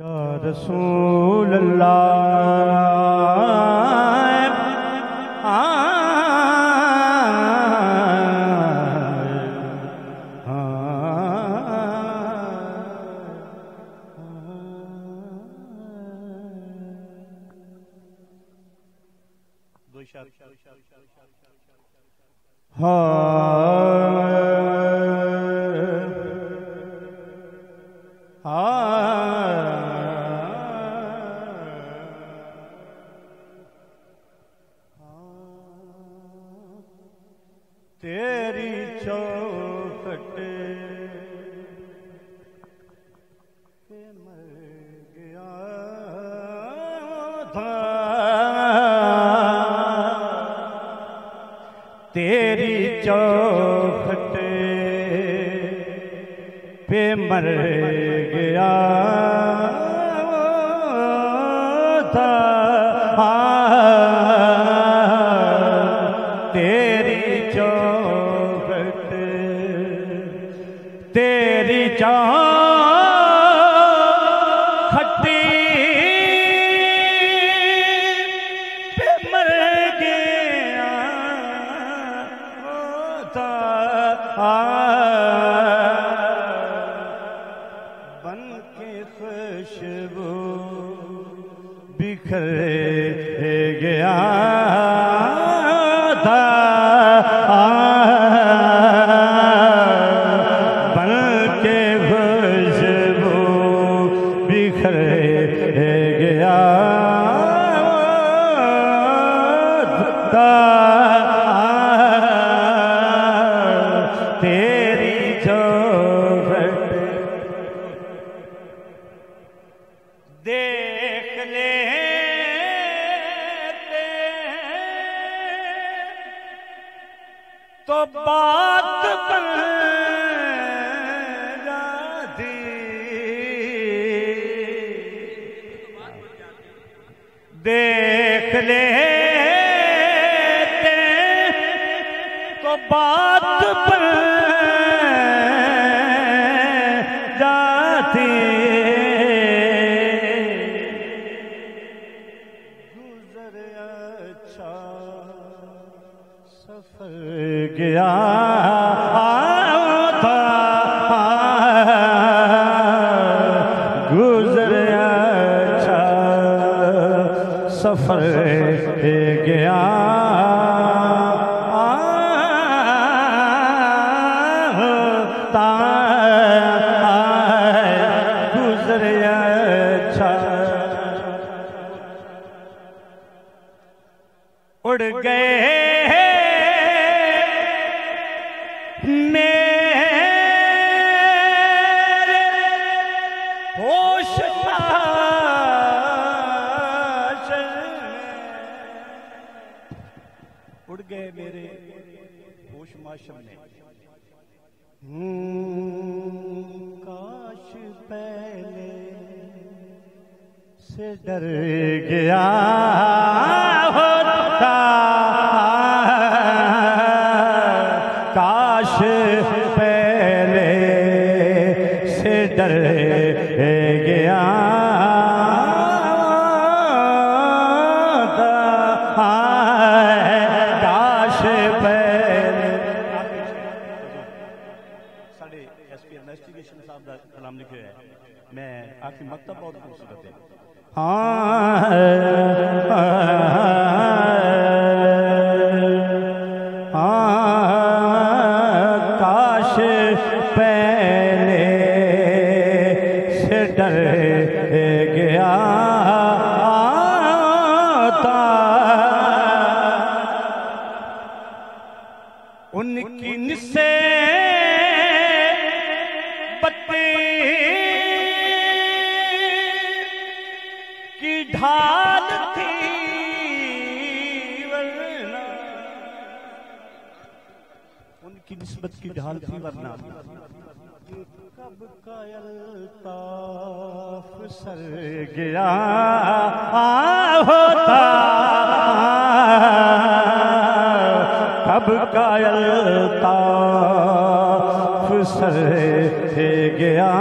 یا رسول اللہ تیری چوکھٹ پہ مر گیا تھا تیری چوکھٹ پہ مر تیری پہ مر گیا۔ تھا بن کے خوشبو بکھر گیا۔ تھا تیری چوکھٹ دیکھ لے تو بات دیکھ لے بات بن جاتی گزر اچھا سفر گیا تھا گزر اچھا سفر گیا اچھا اڑ گئے میرے ہوش اڑ گئے میرے ہوش ماشم نے۔ سے ڈر گیا ہوتا کاش پہلے سے ڈر گیا کاش پہلے ساڑھے ایس پی انویسٹیگیشن صاحب دا کلام لکھے ہے میں آخری مکتب بہت خوبصورت ہے۔ کاش پہلے سے ڈر گیا تھا ان کی نسے ڈھال تھی۔ ورنہ ان کی نسبت کی ڈھال تھی، ورنہ کب کا الطاف سر گیا؟ ہوتا۔ کب کا الطاف سر گیا؟